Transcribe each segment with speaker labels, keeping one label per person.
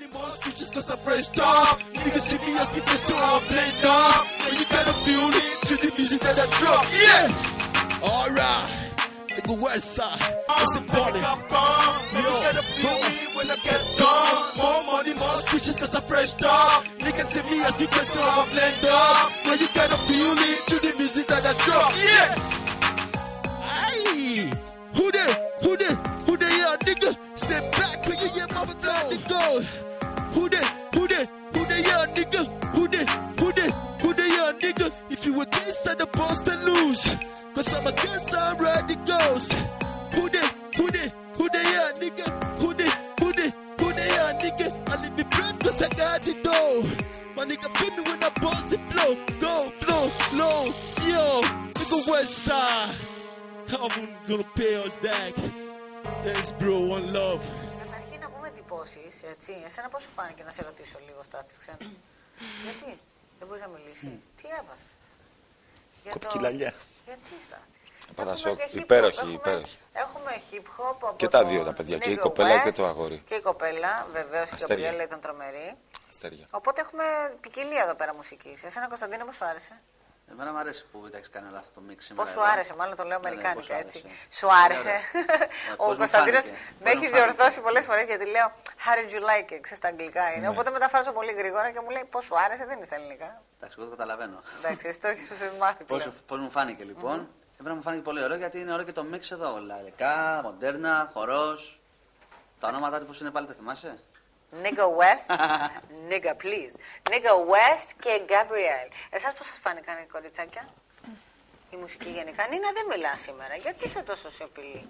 Speaker 1: money, more switches, cause I'm fresh dog. Niggas see me asking this to all play dog. But you gotta feel it to the music that I drop. Yeah! Alright. Nigga West Side. What's the party? Yo, gotta feel me when I get done. More money, more switches, cause I'm fresh dog. Niggas see me asking this to all play dog. But you gotta feel it to the music that I drop. Yeah! Aye! Who they? Who they? Who they are, nigga? Step back when you hear mama go. Gonna pay us back. Thanks, bro. One love.
Speaker 2: Καταρχήν να πούμε εντυπώσεις, έτσι. Εσένα πώς σου φάνηκε να σε ρωτήσω λίγο στάθη ξένα; Γιατί; Δεν μπορείς να μιλήσεις; Τι έβασε. Για το-
Speaker 3: Κοπκιλαλιά.
Speaker 2: Γιατί στάθη;
Speaker 3: Έπαθα
Speaker 2: Έχουμε
Speaker 3: σοκ.
Speaker 2: και hip hop,
Speaker 3: Υπέροχη,
Speaker 2: έχουμε-
Speaker 3: υπέροχη.
Speaker 2: Έχουμε hip hop από
Speaker 3: Και τα
Speaker 2: το
Speaker 3: δύο τα παιδιά, και η
Speaker 2: Nigga
Speaker 3: κοπέλα
Speaker 2: West
Speaker 3: και το αγόρι.
Speaker 2: Και η κοπέλα, βεβαίως η
Speaker 3: Αστέρια.
Speaker 2: κοπέλα ήταν τρομερή.
Speaker 3: Αστέρια.
Speaker 2: Οπότε έχουμε ποικιλία εδώ πέρα μουσικής. Εσένα Κωνσταντίνε, πώς σου άρεσε;
Speaker 4: Εμένα μου αρέσει που τα έχει κάνει όλο αυτό το μίξ
Speaker 2: Πώς
Speaker 4: σήμερα.
Speaker 2: σου
Speaker 4: εδώ.
Speaker 2: άρεσε, μάλλον το λέω
Speaker 4: Ναι, ναι, πώς
Speaker 2: αμερικάνικα
Speaker 4: σου
Speaker 2: έτσι.
Speaker 4: άρεσε.
Speaker 2: Σου άρεσε.
Speaker 4: Ε,
Speaker 2: Ο
Speaker 4: πώς μου
Speaker 2: Κωνσταντίνος
Speaker 4: φάνηκε,
Speaker 2: με
Speaker 4: πώς
Speaker 2: έχει
Speaker 4: μου
Speaker 2: διορθώσει πολλές φορές γιατί λέω How did you like it, ξέρεις, στα αγγλικά είναι.
Speaker 4: Ναι.
Speaker 2: Οπότε μεταφράζω πολύ γρήγορα και μου λέει Πώς σου άρεσε, δεν είναι στα ελληνικά.
Speaker 4: Εντάξει, εγώ το καταλαβαίνω.
Speaker 2: Εντάξει, εσύ το έχεις μάθει
Speaker 4: Πώς,
Speaker 2: πλέον.
Speaker 4: πώς μου φάνηκε λοιπόν. Εμένα μου φάνηκε πολύ ωραίο γιατί είναι ωραίο και το μίξ εδώ. Λαϊκά, μοντέρνα, χορός. Τα ονόματα του πώς είναι πάλι, τα θυμάσαι;
Speaker 2: Nigga West, Nigga please. Nigga West και Gabriel. Εσάς πώς σας φάνηκαν οι κοριτσάκια, η μουσική γενικά. Νίνα δεν μιλά σήμερα, γιατί είσαι τόσο σιωπηλή;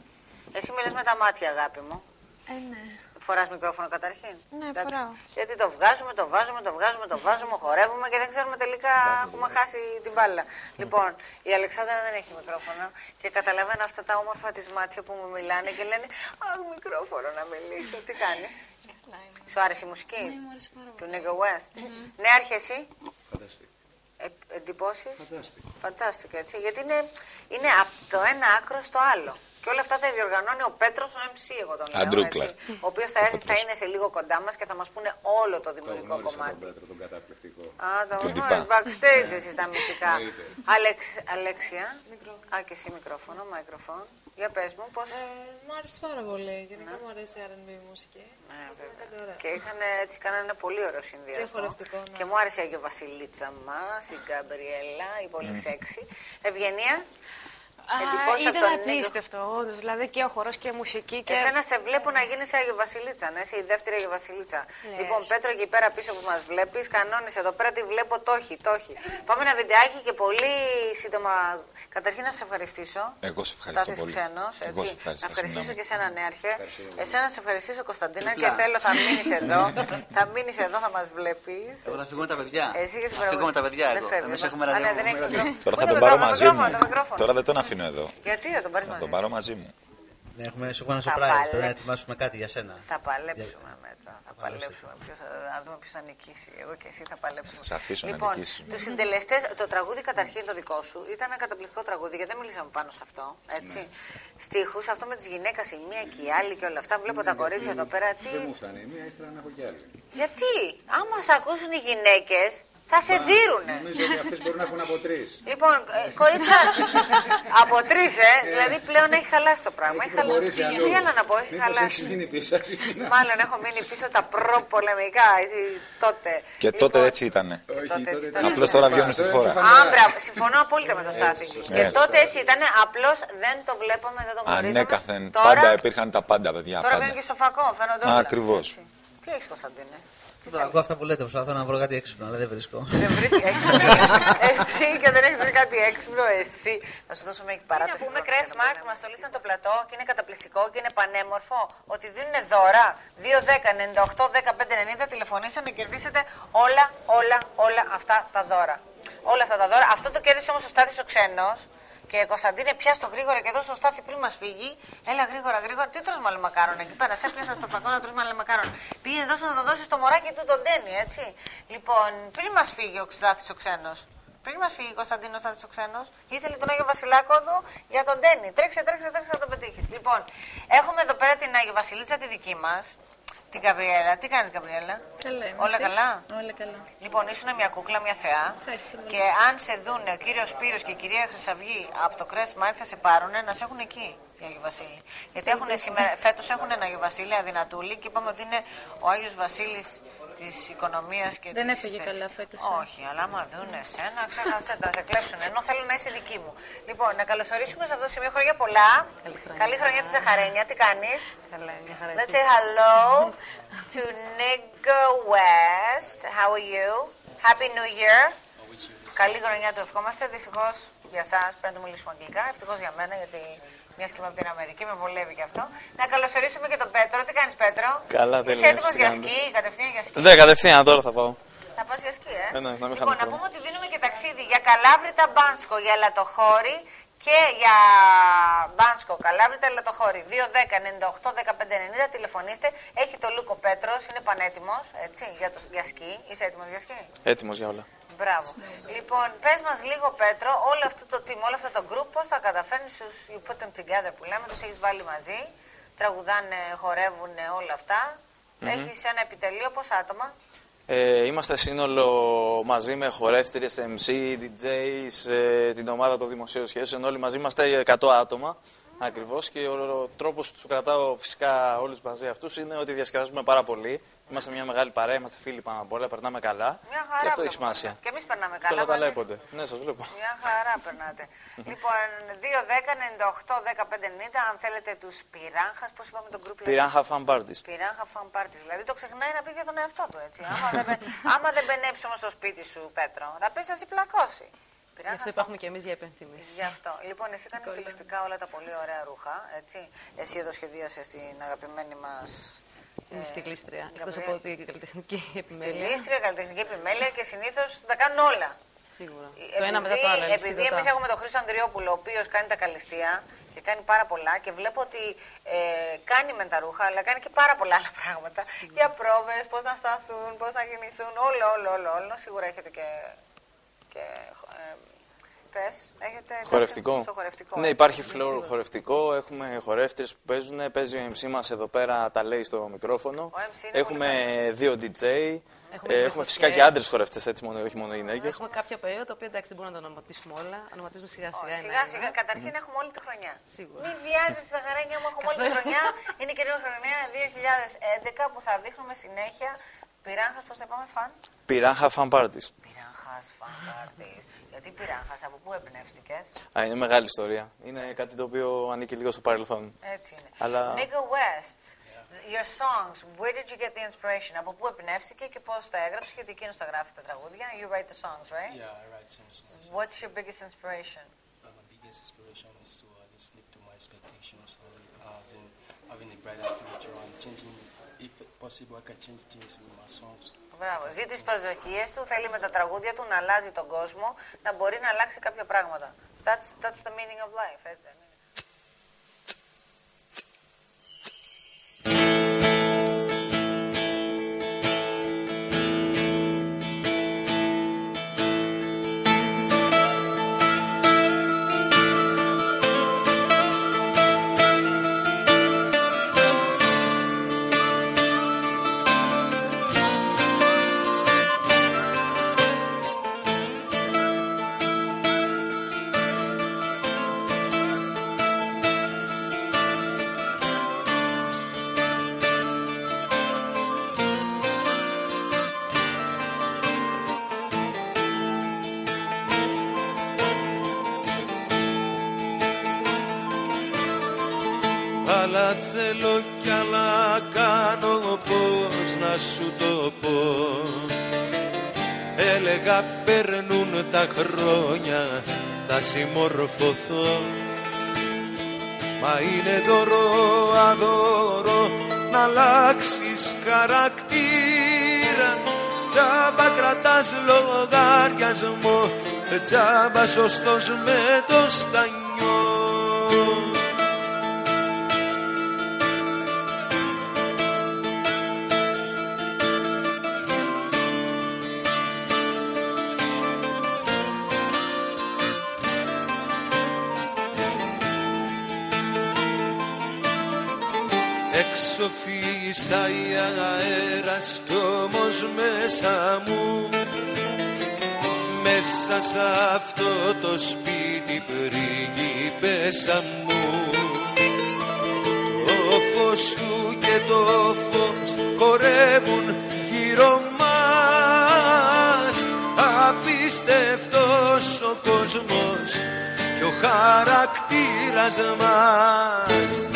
Speaker 2: Εσύ μιλάς με τα μάτια αγάπη μου.
Speaker 5: Ε, ναι.
Speaker 2: Φοράς μικρόφωνο καταρχήν;
Speaker 5: Ναι,
Speaker 2: Εντάξει.
Speaker 5: φοράω.
Speaker 2: Γιατί το βγάζουμε, το βάζουμε, το βγάζουμε, το βάζουμε, χορεύουμε και δεν ξέρουμε τελικά έχουμε χάσει την μπάλα. λοιπόν, η Αλεξάνδρα δεν έχει μικρόφωνο και καταλαβαίνω αυτά τα όμορφα της μάτια που μου μιλάνε και λένε Αχ, μικρόφωνο να μιλήσω. Τι κάνεις;
Speaker 5: Καλά είμαι.
Speaker 2: Σου άρεσε η μουσική;
Speaker 5: Ναι, μου άρεσε πάρα
Speaker 2: του
Speaker 5: πολύ.
Speaker 2: Nigga West; Ναι, άρχε εσύ; Ε, εντυπώσεις; Φαντάστηκα, έτσι. Γιατί είναι, είναι από το ένα άκρο στο άλλο. Και όλα αυτά τα διοργανώνει ο Πέτρος, ο MC, εγώ τον λέω.
Speaker 3: Αντρούκλα.
Speaker 2: έτσι, ο οποίος θα έρθει, θα είναι σε λίγο κοντά μας και θα μας πούνε όλο το δημιουργικό κομμάτι.
Speaker 6: Πέτρο, τον καταπληκτικό.
Speaker 2: Α, το
Speaker 3: Τον
Speaker 2: γνωρίζω.
Speaker 3: τυπά.
Speaker 2: Backstage εσείς τα μυστικά.
Speaker 6: Εννοείται.
Speaker 2: Αλεξ, Αλέξια. Α, και εσύ μικρόφωνο, μικρόφωνο. Για πες μου, πώς...
Speaker 5: Ε, μου άρεσε πάρα πολύ. Γενικά μου αρέσει η R&B μουσική.
Speaker 2: Ναι,
Speaker 5: Οπότε
Speaker 2: βέβαια.
Speaker 5: ήταν ωραία.
Speaker 2: Και είχαν έτσι κάνανε ένα πολύ ωραίο συνδυασμό.
Speaker 5: Και χορευτικό, ναι.
Speaker 2: Και μου άρεσε η Αγιο Βασιλίτσα μας, η Γκαμπριέλα, η πολύ σεξy. Ευγενία. Εντυπώσεις από
Speaker 7: ήταν
Speaker 2: τον Νίκο.
Speaker 7: απίστευτο, όντως. Δηλαδή και ο χορός και η μουσική. Και...
Speaker 2: Εσένα σε βλέπω να γίνεις Αγιο Βασιλίτσα, να είσαι η δεύτερη Αγιο Βασιλίτσα.
Speaker 7: Λες.
Speaker 2: Λοιπόν, Πέτρο, εκεί πέρα πίσω που μας βλέπεις, κανόνισε εδώ πέρα τη βλέπω, το έχει, το έχει. Πάμε ένα βιντεάκι και πολύ σύντομα. Καταρχήν να σε ευχαριστήσω.
Speaker 3: Εγώ σε ευχαριστώ
Speaker 2: Στάθης
Speaker 3: πολύ.
Speaker 2: Ξένος,
Speaker 3: Εγώ
Speaker 2: έτσι.
Speaker 3: σε ευχαριστώ,
Speaker 2: Να ευχαριστήσω
Speaker 3: συγγνώμη.
Speaker 2: και εσένα, Νέαρχε. Εσένα να σε ευχαριστήσω, Κωνσταντίνα,
Speaker 4: Τριπλά.
Speaker 2: και θέλω θα μείνεις εδώ. θα μείνεις εδώ, θα μας βλέπεις.
Speaker 4: Εγώ θα φύγω με τα παιδιά.
Speaker 2: Εσύ και
Speaker 4: Θα φύγω με τα παιδιά.
Speaker 2: Δεν
Speaker 4: εγώ.
Speaker 2: φεύγει.
Speaker 4: Εμείς έχουμε
Speaker 2: Α, ναι,
Speaker 4: ραδιόφωνο.
Speaker 2: δεν έχεις μικρόφωνο.
Speaker 3: Τώρα
Speaker 2: Πού
Speaker 3: θα
Speaker 2: το
Speaker 3: τον πάρω
Speaker 2: μικρόφωνο,
Speaker 3: μαζί
Speaker 2: το
Speaker 3: μου.
Speaker 2: μικρόφωνο, το μικρόφωνο.
Speaker 3: Τώρα δεν τον αφήνω εδώ.
Speaker 2: Γιατί δεν τον πάρεις
Speaker 3: Θα
Speaker 2: μαζί
Speaker 3: τον
Speaker 2: σου;
Speaker 3: πάρω μαζί μου.
Speaker 4: Ναι, έχουμε, σου έχω ένα
Speaker 2: Θα
Speaker 4: surprise. Πρέπει να
Speaker 2: παλέψω.
Speaker 4: ετοιμάσουμε κάτι για σένα.
Speaker 2: Θα παλέψουμε μετά. Θα παλέψουμε. Ποιος θα, να δούμε ποιος θα νικήσει. Εγώ και εσύ θα παλέψουμε.
Speaker 3: Θα σε αφήσω να
Speaker 2: λοιπόν,
Speaker 3: νικήσεις.
Speaker 2: Τους συντελεστές, το τραγούδι καταρχήν το δικό σου ήταν ένα καταπληκτικό τραγούδι γιατί δεν μιλήσαμε πάνω σε αυτό. Έτσι.
Speaker 3: Ναι.
Speaker 2: Στίχους, αυτό με τις γυναίκες η μία και η άλλη και όλα αυτά. Βλέπω τα κορίτσια εδώ πέρα. Τι...
Speaker 6: Δεν μου φτάνει. Μία ήθελα να έχω κι άλλη.
Speaker 2: Γιατί, άμα σε ακούσουν οι γυναίκες, θα σε δίνουνε.
Speaker 6: Νομίζω ότι αυτές μπορούν να έχουν από τρεις.
Speaker 2: Λοιπόν, ε, κορίτσια, από τρεις, ε, δηλαδή πλέον έχει χαλάσει το πράγμα. Έχει χαλάσει.
Speaker 6: προχωρήσει αλλού.
Speaker 2: Τι άλλο να πω, έχει
Speaker 6: Μήπως έχεις
Speaker 2: χαλάσει.
Speaker 6: μείνει πίσω. ας είναι.
Speaker 2: Μάλλον έχω μείνει πίσω τα προπολεμικά, έτσι, τότε.
Speaker 3: Και τότε
Speaker 2: Λοιπόν,
Speaker 3: έτσι ήτανε.
Speaker 6: Όχι,
Speaker 2: τότε
Speaker 6: τότε
Speaker 2: έτσι
Speaker 6: ήταν
Speaker 2: ήταν.
Speaker 3: Απλώς τώρα βγαίνουν στη φόρα.
Speaker 2: Α, μπράβο, συμφωνώ απόλυτα με το Στάθη. Και
Speaker 3: Έτσι.
Speaker 2: τότε έτσι ήταν, απλώς δεν το βλέπαμε, δεν το γνωρίζαμε.
Speaker 3: Ανέκαθεν.
Speaker 2: Τώρα,
Speaker 3: Πάντα υπήρχαν τα πάντα, παιδιά.
Speaker 2: τώρα βγαίνει
Speaker 3: Πάντα.
Speaker 2: και στο φακό, φαίνονται
Speaker 3: Α,
Speaker 2: όλα.
Speaker 3: ακριβώς.
Speaker 2: Έτσι. Τι έχεις Κωνσταντίνε;
Speaker 4: Τώρα ακούω αυτά που λέτε, προσπαθώ να βρω κάτι έξυπνο, αλλά δεν βρίσκω.
Speaker 2: Δεν βρίσκει εσύ και δεν έχεις βρει κάτι έξυπνο, εσύ. Θα σου δώσω μια παράταση. Να πούμε, Κρέσ Μάρκ, μας το λύσαν το πλατό και είναι καταπληκτικό και είναι πανέμορφο. Ότι δίνουν δώρα 2, 10, 98, 15, 90. Τηλεφωνήσαν να κερδίσετε όλα, όλα, όλα αυτά τα δώρα. Όλα αυτά τα δώρα. Αυτό το κέρδισε όμως ο Στάθης ο ξένος. Και Κωνσταντίνε, πιάστο γρήγορα και δώσε στο στάθι πριν μας φύγει. Έλα γρήγορα, γρήγορα. Τι τρως μαλλιμακάρον εκεί πέρα. Σε έπιασα στο φακό να τρως μαλλιμακάρον. Πήγε δώσε να το δώσει στο μωράκι του τον Ντένι, έτσι. Λοιπόν, πριν μας φύγει ο Στάθης ο ξένος. Πριν μας φύγει ο Κωνσταντίνο Στάθης ο ξένος, ήθελε τον Άγιο Βασιλάκο του για τον Ντένι. Τρέξε, τρέξε, τρέξε να τον πετύχεις. Λοιπόν, έχουμε εδώ πέρα την Άγιο Βασιλίτσα τη δική μας. Την Γαβριέλα. Τι κάνεις Γαβριέλα;
Speaker 8: Καλά είμαι.
Speaker 2: Όλα
Speaker 8: εσείς;
Speaker 2: καλά;
Speaker 8: Όλα καλά.
Speaker 2: Λοιπόν, ήσουν μια κούκλα, μια θεά.
Speaker 8: Ευχαριστώ πολύ.
Speaker 2: Και αν σε δουν ο κύριος Σπύρος και η κυρία Χρυσαυγή από το Crest Mark θα σε πάρουν να σε έχουν εκεί, για Άγιο Βασίλη. Γιατί έχουν σήμερα, φέτος έχουν ένα Άγιο Βασίλη αδυνατούλη και είπαμε ότι είναι ο Άγιος Βασίλης της οικονομίας και
Speaker 8: Δεν
Speaker 2: της
Speaker 8: έφυγε
Speaker 2: τέτοιας.
Speaker 8: καλά φέτος, ε.
Speaker 2: Όχι, αλλά άμα δουν εσένα, ξέχασε τα, σε κλέψουν. Ενώ θέλω να είσαι δική μου. Λοιπόν, να καλωσορίσουμε σε αυτό το σημείο χρόνια πολλά. Καλή χρονιά της Ζαχαρένια. Τι κάνεις;
Speaker 5: Καλά, μια χαρά.
Speaker 2: Let's say hello to Nigga West. How are you? Happy New Year. Καλή χρονιά του ευχόμαστε. Δυστυχώς για εσά πρέπει να το μιλήσουμε αγγλικά. Ευτυχώς για μένα, γιατί μια και είμαι από την Αμερική, με βολεύει και αυτό. Να καλωσορίσουμε και τον Πέτρο. Τι κάνεις, Πέτρο;
Speaker 9: Καλά,
Speaker 2: Είσαι
Speaker 9: τέλεια,
Speaker 2: έτοιμος
Speaker 9: τι
Speaker 2: για
Speaker 9: κάνετε.
Speaker 2: σκι, κατευθείαν για σκι;
Speaker 9: Δεν κατευθείαν τώρα θα πάω.
Speaker 2: Θα πας για σκι, ε;
Speaker 9: Ε, ναι, να μην
Speaker 2: λοιπόν,
Speaker 9: χάνουμε
Speaker 2: να
Speaker 9: χρόνο.
Speaker 2: πούμε ότι δίνουμε και ταξίδι για Καλάβρητα Μπάνσκο, για Λατοχώρη και για Μπάνσκο, Καλάβρητα, Λατοχώρη. 2-10-98-15-90, τηλεφωνήστε. Έχει το Λούκο Πέτρος, είναι πανέτοιμος, έτσι, για, το, για σκι. Είσαι έτοιμος για σκι;
Speaker 9: Έτοιμος για όλα.
Speaker 2: Μπράβο. Λοιπόν, πες μας λίγο, Πέτρο, όλο αυτό το team, όλο αυτό το group, πώς θα καταφέρνεις, you put them together που λέμε, τους έχεις βάλει μαζί, τραγουδάνε, χορεύουν όλα αυτά. Έχεις ένα επιτελείο, πόσα άτομα;
Speaker 9: Ε, είμαστε σύνολο μαζί με χορεύτριες, MC, DJs, ε, την ομάδα των δημοσίων σχέσεων. Όλοι μαζί είμαστε 100 άτομα. Ακριβώς και ο, ο τρόπος που τους κρατάω φυσικά όλους μαζί αυτούς είναι ότι διασκεδάζουμε πάρα πολύ. Είμαστε μια μεγάλη παρέα, είμαστε φίλοι πάνω απ' όλα, περνάμε καλά.
Speaker 2: Μια χαρά.
Speaker 9: και αυτό έχει
Speaker 2: περνάμε.
Speaker 9: σημασία.
Speaker 2: Και εμείς περνάμε
Speaker 9: Και όλα
Speaker 2: καλά.
Speaker 9: τα
Speaker 2: μαζί.
Speaker 9: λέπονται. Ναι, σας βλέπω.
Speaker 2: Μια χαρά περνάτε. λοιπόν, 2-10-98-15-90, αν θέλετε τους πυράγχας, πώς είπαμε τον group λέγεται;
Speaker 9: Πυράγχα fan parties.
Speaker 2: Πυράγχα fan parties. Δηλαδή το ξεχνάει να πει για τον εαυτό του έτσι. άμα, δεν, μπαι- άμα δεν μπενέψει όμως στο σπίτι σου, Πέτρο, θα πεις να σε πλακώσει.
Speaker 5: Γι'
Speaker 2: Πυράγχα
Speaker 5: αυτό υπάρχουν και εμείς για υπενθυμίσει.
Speaker 2: Γι' αυτό. Λοιπόν, εσύ κάνεις στιλιστικά όλα τα πολύ ωραία ρούχα, έτσι. Εσύ εδώ σχεδίασες την αγαπημένη μας.
Speaker 5: Είμαι στιλίστρια. Εκτό
Speaker 2: Γαβριέλα.
Speaker 5: από ότι καλλιτεχνική επιμέλεια.
Speaker 2: Στιλίστρια, καλλιτεχνική επιμέλεια και συνήθως τα κάνουν όλα.
Speaker 5: Σίγουρα.
Speaker 2: Επειδή-
Speaker 5: Το ένα μετά το άλλο.
Speaker 2: Επειδή
Speaker 5: αλυσίδωτα.
Speaker 2: εμείς έχουμε τον Χρήστο Ανδριόπουλο, ο οποίος κάνει τα καλυστία και κάνει πάρα πολλά και βλέπω ότι ε, κάνει με τα ρούχα, αλλά κάνει και πάρα πολλά άλλα πράγματα. Για πρόβες, πώς να σταθούν, πώς να κινηθούν, όλο, όλο, όλο, όλο. Σίγουρα έχετε και. και ε, πες, έχετε. κάποιο
Speaker 9: Χορευτικό.
Speaker 2: στο χορευτικό.
Speaker 9: Ναι,
Speaker 2: έτσι.
Speaker 9: υπάρχει φλόρ χορευτικό. Έχουμε χορεύτρε που παίζουν. Παίζει ο MC μας εδώ πέρα, τα λέει στο μικρόφωνο.
Speaker 2: MC είναι
Speaker 9: Έχουμε δύο DJ.
Speaker 5: Έχουμε
Speaker 9: ε,
Speaker 5: και
Speaker 9: έχουμε
Speaker 5: φωτιές.
Speaker 9: φυσικά και άντρες χορευτές, έτσι μόνο, όχι μόνο γυναίκες.
Speaker 5: Έχουμε κάποια περίοδο τα οποία εντάξει δεν μπορούμε να τα ονοματίσουμε όλα. Ονοματίζουμε σιγά σιγά.
Speaker 2: Όχι,
Speaker 5: ένα,
Speaker 2: Σιγά
Speaker 5: ένα.
Speaker 2: σιγά, καταρχήν έχουμε όλη τη χρονιά.
Speaker 5: Σίγουρα.
Speaker 2: Μην βιάζει τη ζαχαρένια μου, έχουμε όλη τη χρονιά. Είναι και η χρονιά 2011 που θα δείχνουμε συνέχεια. Πυράγχα, πώς θα είπαμε, φαν;
Speaker 9: Πυράχα fan parties.
Speaker 2: Πυράγχα, φαν πάρτι. Γιατί πυράγχα, από πού εμπνεύστηκε.
Speaker 9: Α, είναι μεγάλη ιστορία. Είναι κάτι το οποίο ανήκει λίγο στο παρελθόν.
Speaker 2: Έτσι είναι.
Speaker 9: Αλλά-
Speaker 2: Nigga West, your songs, where did you get the inspiration? Από πού εμπνεύστηκε και πώ τα έγραψε, γιατί εκείνο τα γράφει τα τραγούδια. You write the songs, right?
Speaker 10: Yeah, I write some songs.
Speaker 2: What's your biggest inspiration?
Speaker 10: Uh, my biggest inspiration is to uh, just live to my expectations, uh, as in having a brighter future and changing, if possible, I can change things with my songs.
Speaker 2: Μπράβο. Ζει τις προσδοκίες του, θέλει με τα τραγούδια του να αλλάζει τον κόσμο, να μπορεί να αλλάξει κάποια πράγματα. That's, that's the meaning of life.
Speaker 1: Να σου το πω. Έλεγα περνούν τα χρόνια θα συμμορφωθώ Μα είναι δώρο αδώρο να αλλάξεις χαρακτήρα. Τζάμπα κρατάς λογαριασμό Τζάμπα σωστός με το στανιό Έξω φυσάει αέρας κι όμως μέσα μου. Μέσα σε αυτό το σπίτι πρίγκιπέσα μου. Το φως σου και το φως χορεύουν γύρω μας απίστευτος ο κόσμος και ο χαρακτήρας μας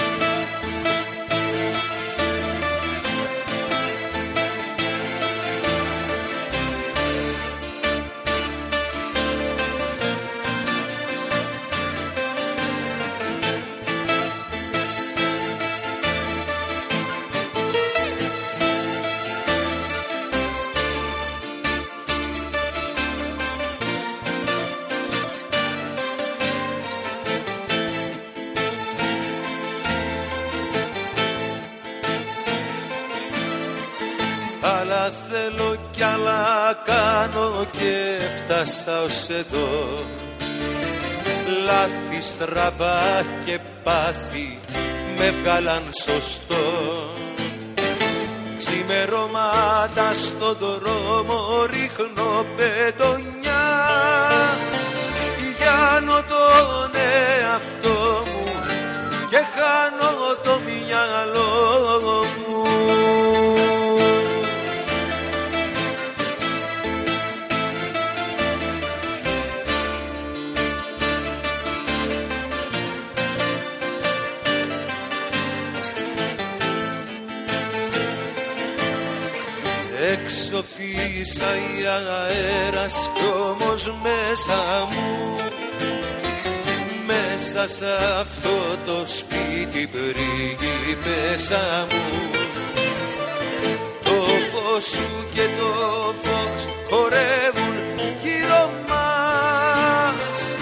Speaker 1: φτάσα ως εδώ Λάθη στραβά και πάθη με βγάλαν σωστό. Ξημερώματα στο δρόμο ρίχνω πεντονιά. Γιάνω τον εαυτό Έξω φύσαει αέρας κι όμως μέσα μου Μέσα σε αυτό το σπίτι πρίγκιπέσα μου. Το φως σου και το φως χορεύουν γύρω μας.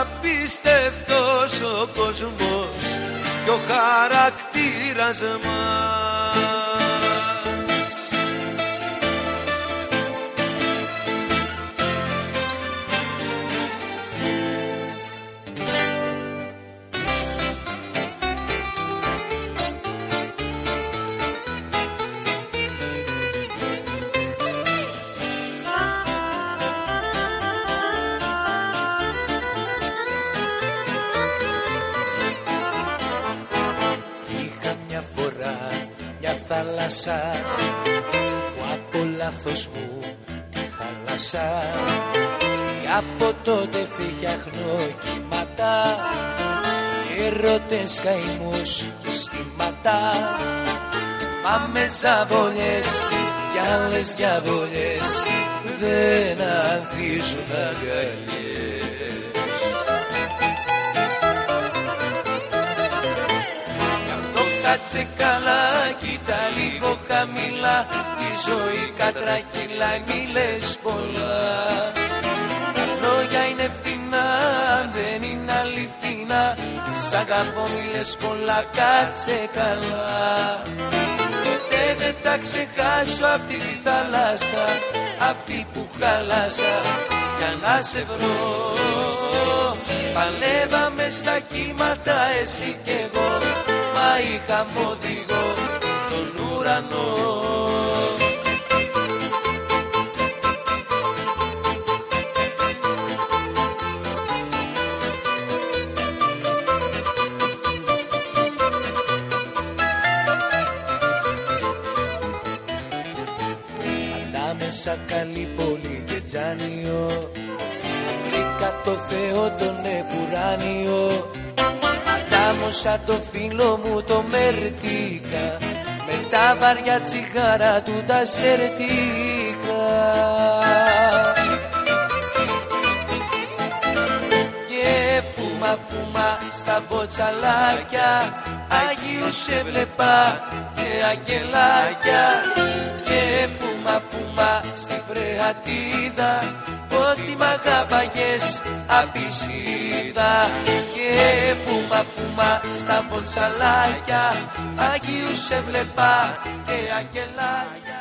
Speaker 1: Απίστευτος ο κόσμος και ο χαρακτήρας μας
Speaker 8: θάλασσα που από λάθος μου τη χάλασα και από τότε φτιάχνω κύματα έρωτες καημούς και στήματα Πάμε ζαβολιές κι άλλες διαβολιές δεν ανθίζουν αγκαλιές. Γι' αυτό κάτσε καλά, κοίτα λίγο χαμηλά Η ζωή κατρακυλά, μη λες πολλά. Τα λόγια είναι φτηνά, αν δεν είναι αληθινά. Σ' αγαπώ μη λες πολλά, κάτσε καλά. Ποτέ δεν θα ξεχάσω αυτή τη θάλασσα Αυτή που χάλασα. Για να σε βρω Παλεύαμε στα κύματα εσύ κι εγώ. Μα είχαμε οδηγό τον ουρανό. Ανάμεσα καλή πόλη και τζάνιο. Βρήκα το Θεό τον επουράνιο. Αντάμωσα το φίλο μου το μερτίκα Με τα βαριά τσιγάρα του τα σερτίκα Και φούμα φούμα στα μποτσαλάκια Αγίους έβλεπα και αγγελάκια. Και φούμα φούμα στη φρεατίδα Ότι μ' αγάπαγες απεισίδα Και φούμα φούμα στα μποτσαλάκια Αγίους έβλεπα και αγγελάκια